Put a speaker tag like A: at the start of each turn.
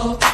A: oh.